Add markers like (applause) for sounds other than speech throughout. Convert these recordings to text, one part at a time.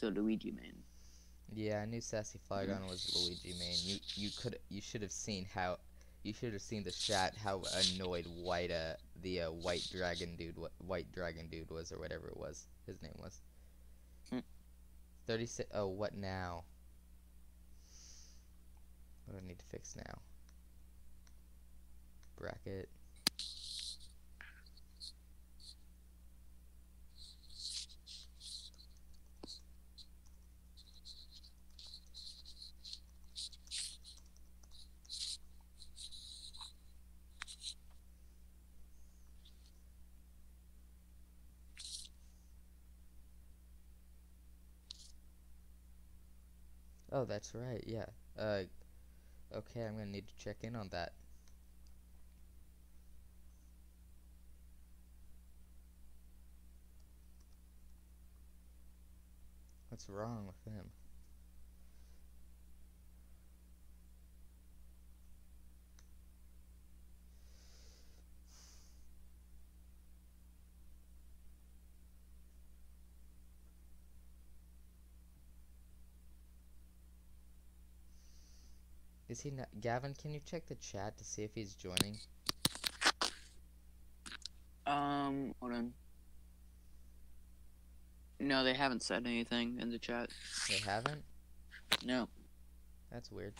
a Luigi main. Yeah, I knew Sassy Flygon was Luigi main. You you could you should have seen how you should have seen the chat how annoyed white uh the uh, white dragon dude what white dragon dude was or whatever it was his name was. Hmm. Thirty six. Oh, what now? What do I need to fix now? Bracket. Oh, that's right. Yeah. Uh, okay, I'm gonna need to check in on that. What's wrong with him? Is he not? Gavin, can you check the chat to see if he's joining? Um, hold on. No, they haven't said anything in the chat. They haven't? No. That's weird.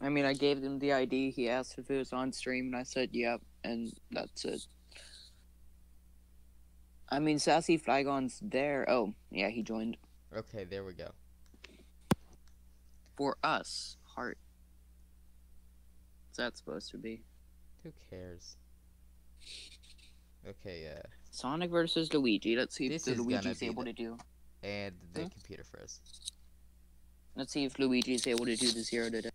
I mean, I gave them the ID. He asked if it was on stream, and I said yep, and that's it. I mean, Sassy Flygon's there. Oh, yeah, he joined. Okay, there we go. For us, heart. What's that supposed to be? Who cares? Okay, uh, Sonic versus Luigi. Let's see if Luigi's able the- to do. and the Huh? computer froze. Let's see if Luigi's able to do the zero to death.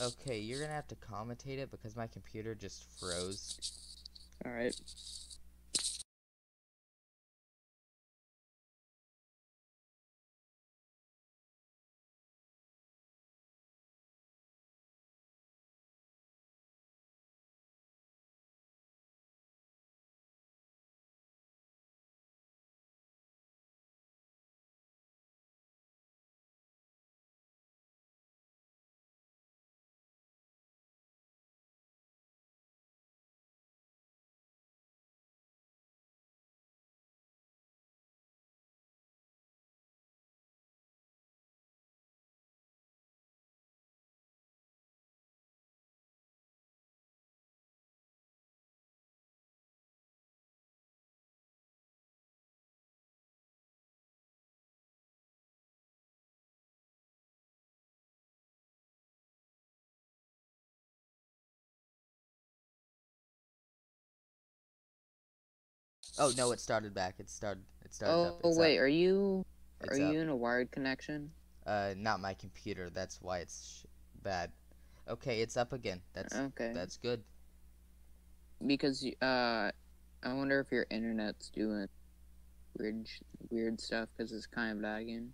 Okay, you're gonna have to commentate it because my computer just froze. All Oh no, it started back. It started. It started Oh, up. It's wait, Up. are you It's are up. you in a wired connection? Uh, not my computer. That's why it's sh- bad. Okay, it's up again. That's Okay. that's good. because uh, I wonder if your internet's doing weird weird stuff because it's kind of lagging.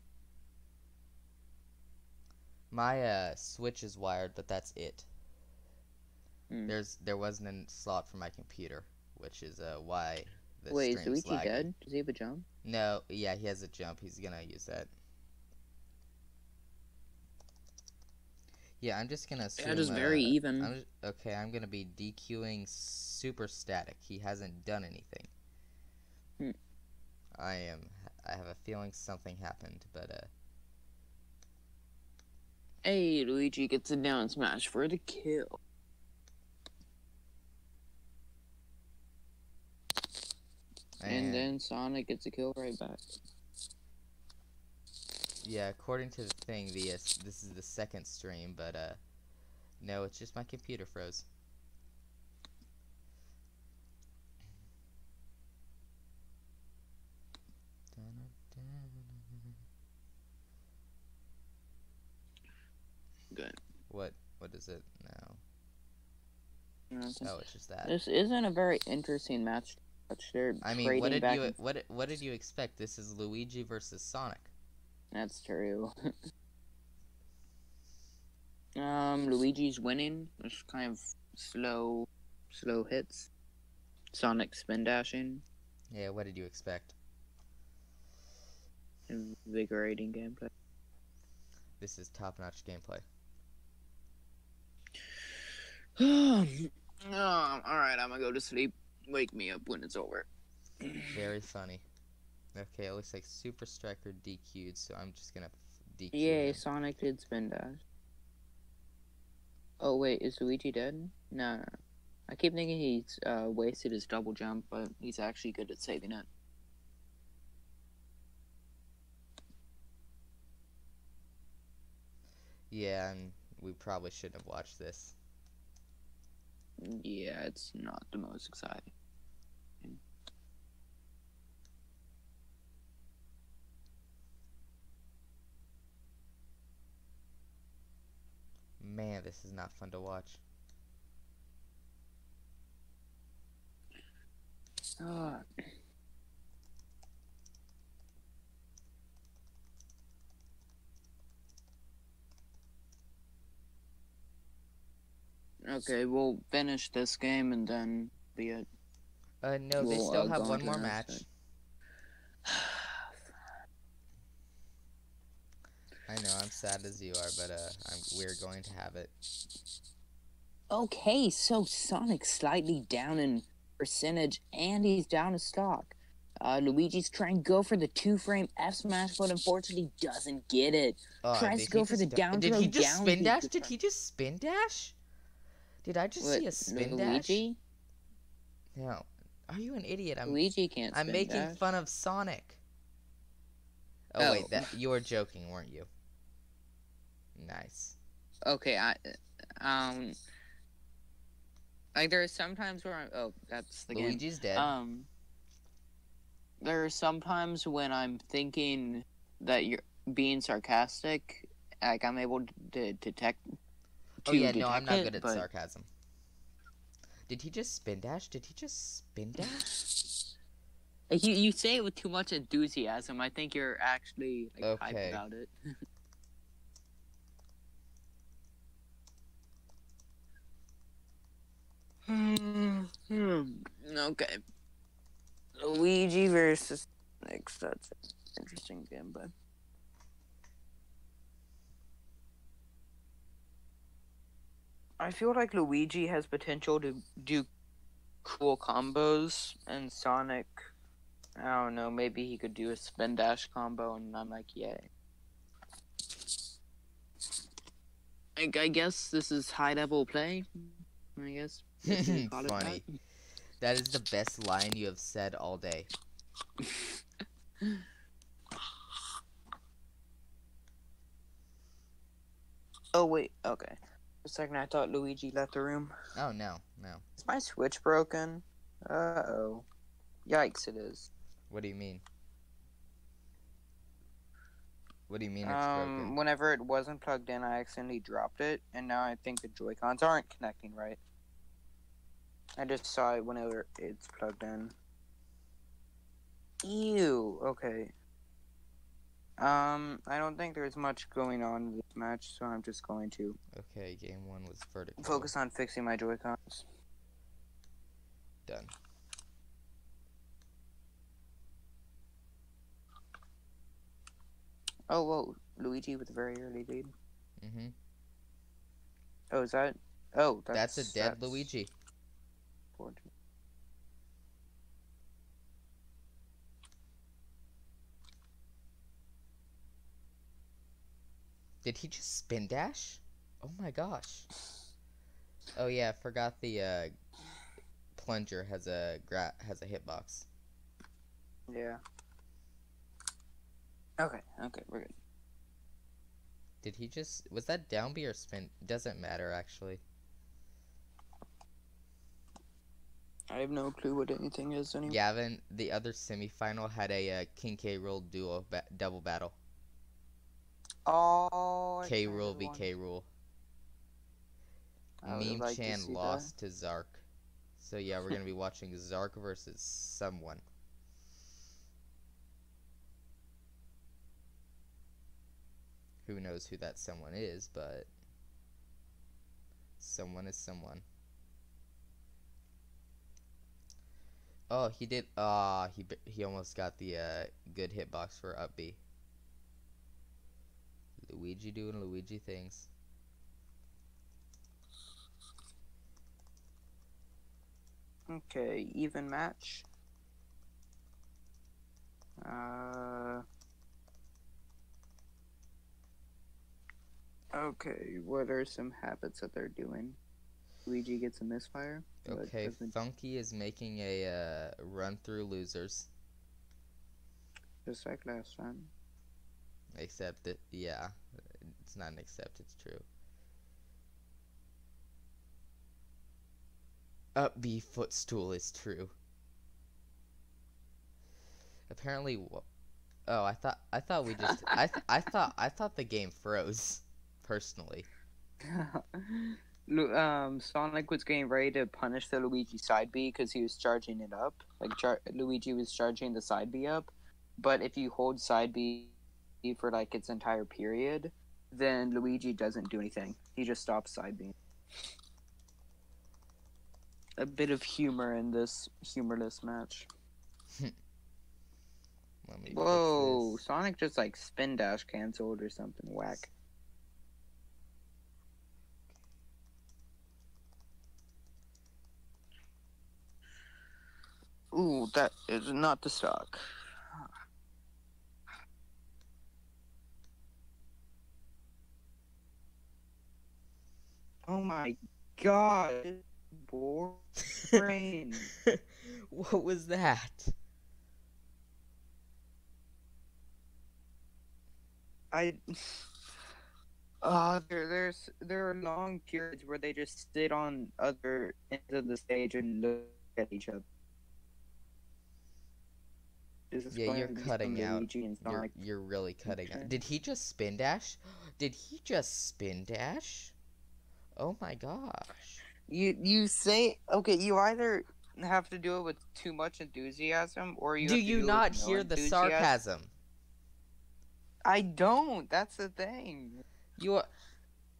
My uh switch is wired, but that's it. Hmm. There's there wasn't a slot for my computer, which is uh why the Wait, is Luigi lagging. dead? Does he have a jump? No, yeah, he has a jump. He's gonna use that. Yeah, I'm just gonna assume. That is very uh, even. I'm just, okay, I'm gonna be DQing super static. He hasn't done anything. Hmm. I am. I have a feeling something happened, but uh, Hey, Luigi gets a down smash for the kill. And, then Sonic gets a kill right back. yeah, according to the thing, the uh, this is the second stream, but uh, no, it's just my computer froze. Good. What? What is it now? You know what I'm saying? Oh, it's just that. This isn't a very interesting match. To watch. They're I mean, what did you and- what what did you expect? This is Luigi versus Sonic. That's true. (laughs) um, Luigi's winning. It's kind of slow, slow hits. Sonic spin dashing. Yeah, what did you expect? Invigorating gameplay. This is top-notch gameplay. (sighs) um, all right, I'm gonna go to sleep. Wake me up when it's over. (clears throat) Very funny. Okay, it looks like Super Striker DQ'd, so I'm just gonna DQ. Yay, him. Sonic did spin dash. Oh wait, is Luigi dead? No, no. I keep thinking he's uh, wasted his double jump, but he's actually good at saving it. Yeah, and we probably shouldn't have watched this. Yeah, it's not the most exciting. Man, this is not fun to watch. Okay, we'll finish this game and then be it. Uh, no, they We'll, still uh, have one more match. I know, I'm sad as you are, but uh, I'm, we're going to have it. Okay, so Sonic's slightly down in percentage and he's down in stock. Uh, Luigi's trying to go for the two frame F smash, but unfortunately doesn't get it. Oh, Tries to go for the down Did he just spin dash? Did he just spin dash? Did I just see a What, spin dash? Luigi? No. Are you an idiot? I'm Luigi can't I'm making dash. fun of Sonic. Oh, wait, Oh. that you were joking, weren't you? Nice. Okay, I um like there are some times where I'm oh that's the game. Luigi's dead. Um there are some times when I'm thinking that you're being sarcastic, like I'm able to detect oh to yeah, no, I'm not it, good at but- sarcasm. Did he just spin dash? Did he just spin dash? You you say it with too much enthusiasm. I think you're actually like Okay. about it. (laughs) Mm-hmm. okay. Luigi versus Nick. That's an interesting game, but. I feel like Luigi has potential to do cool combos, and Sonic, I don't know, maybe he could do a spin dash combo, and I'm like, yay. I, I guess this is high level play. I guess. If you call it that. Funny. That is the best line you have said all day. (laughs) Oh wait, okay. For a second, I thought Luigi left the room. Oh no, no. Is my Switch broken? Uh oh. Yikes! It is. What do you mean? What do you mean it's Um, broken? whenever it wasn't plugged in, I accidentally dropped it, and now I think the Joy Cons aren't connecting right. I just saw it whenever it's plugged in. Ew. Okay. Um, I don't think there's much going on in this match, so I'm just going to Okay, game one was vertical. focus on fixing my Joy Cons. Done. Oh, whoa, Luigi with a very early lead. Mm-hmm. Oh, is that? Oh, that's That's, a dead that's Luigi. Fortunate. Did he just spin dash? Oh my gosh. Oh yeah, I forgot the uh, plunger has a gra- has a hitbox. Yeah. Okay, okay, we're good. Did he just was that down B or spin? Doesn't matter actually. I have no clue what anything is anymore. Gavin, the other semifinal had a uh, King K Rool duo ba- double battle. Oh. I K Rool v. K. Rool. Meme liked to Chan that. lost to Zark. So yeah, we're gonna be watching Zark versus someone. Who knows who that someone is, but someone is someone. Oh, he did. Ah, he he almost got the uh, good hitbox for up B. Luigi doing Luigi things. Okay, even match. Uh. Okay, what are some habits that they're doing? Luigi gets a misfire. Okay, Funky is making a uh, run through losers. just like last time. Except that, yeah, it's not an except, it's true. Up B footstool is true. Apparently, oh, I thought I thought we just I th- I thought I thought the game froze. Personally, (laughs) um, Sonic was getting ready to punish the Luigi side B because he was charging it up. Like char- Luigi was charging the side B up, but if you hold side B for like its entire period, then Luigi doesn't do anything. He just stops side B. A bit of humor in this humorless match. (laughs) let me fix Whoa. Sonic just like spin dash canceled or something whack. Ooh, that is not the stock. Oh my god, boring. (laughs) what was that? I. Uh, there, there's there are long periods where they just sit on other ends of the stage and look at each other. Yeah, you're cutting out. You're, you're really cutting Okay. out. Did he just spin dash? Did he just spin dash? Oh my gosh. You you say okay. You either have to do it with too much enthusiasm, or you Do have to you do it not no hear the sarcasm? I don't. That's the thing. You are,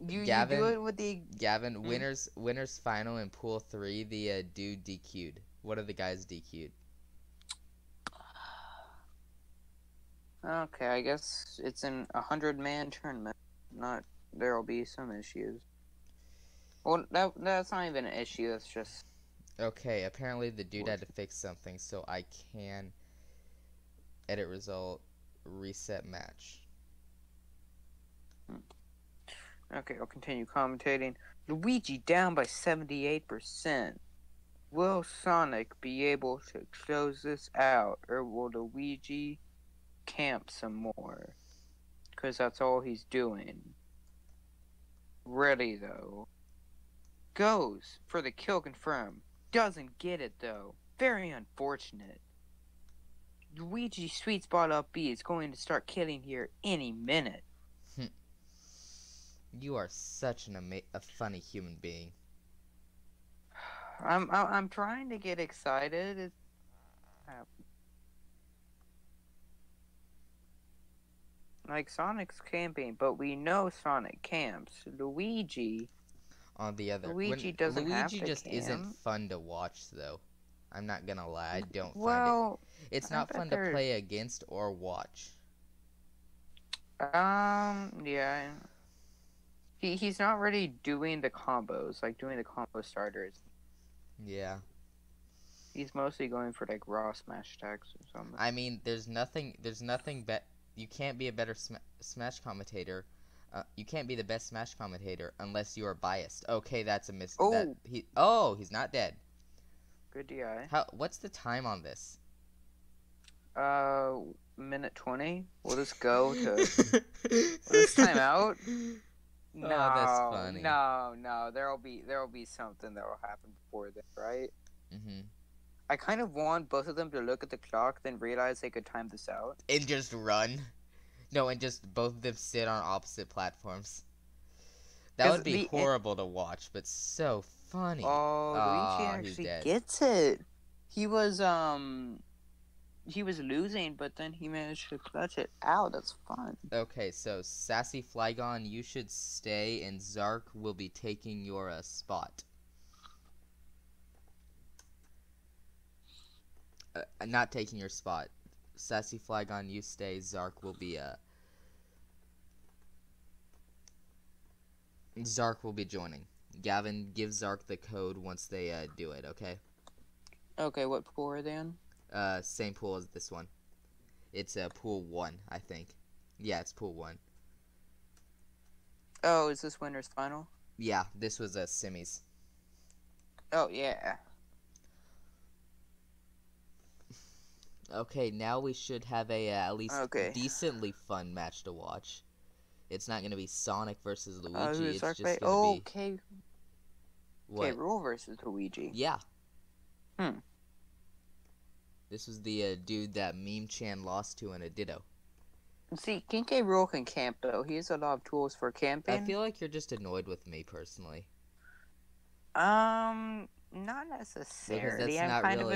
You you Gavin, do it with the Gavin, Hmm? winners winners final in pool 3, the uh, dude DQ'd. What are the guys DQ'd? Okay, I guess it's an a hundred man tournament. Not there'll be some issues. Well, that that's not even an issue. That's just Okay, apparently the dude had to fix something, so I can edit result, reset match. Hmm. okay. I'll continue commentating. Luigi down by seventy eight percent. Will Sonic be able to close this out, or will Luigi camp some more? Because that's all he's doing. Ready though. Goes for the kill confirm. Doesn't get it though. Very unfortunate. Luigi sweet spot up B is going to start killing here any minute. Hmm. You are such an ama- a funny human being. (sighs) I'm I'm, I'm trying to get excited. It's uh, like Sonic's camping, but we know Sonic camps. Luigi, On the other, Luigi when, doesn't Luigi have to just isn't fun to watch, though. I'm not gonna lie, I don't find it. well, It's I not fun to they're- play against or watch. um, yeah. He he's not really doing the combos, like doing the combo starters. Yeah. He's mostly going for like raw smash attacks or something. I mean, there's nothing. There's nothing. Bet you can't be a better sm- Smash commentator. Uh, you can't be the best Smash commentator unless you are biased. Okay, that's a miss. That, Oh. he. Oh, he's not dead. Good DI. How? What's the time on this? Uh, minute twenty. We'll this go to? (laughs) This time out? No, Oh, that's funny. No, no, there'll be there'll be something that will happen before then, right? hmm I kind of want both of them to look at the clock, then realize they could time this out. And just run. No, and just both of them sit on opposite platforms. That would be it- horrible to watch, but so funny. Oh, Luigi actually gets it. He was um, he was losing, but then he managed to clutch it out. That's fun. Okay, so Sassy Flygon, you should stay, and Zark will be taking your uh, spot. Uh, not taking your spot. Sassy Flygon, you stay. Zark will be uh Zark will be joining. Gavin, give Zark the code once they uh, do it, okay? Okay, what pool are they in? Uh, same pool as this one. It's uh, pool one, I think. Yeah, it's pool one. Oh, is this winner's final? Yeah, this was a uh, semis. Oh yeah. Okay, now we should have a uh, at least Okay. decently fun match to watch. It's not gonna be Sonic versus Luigi. Uh, it's just gonna Oh, be. K. what? Rule versus Luigi. Yeah. Hmm. This was the uh, dude that Meme Chan lost to in a Ditto. See, King K. Rool can camp though. He has a lot of tools for camping. I feel like you're just annoyed with me personally. Um, not necessarily. I'm not kind really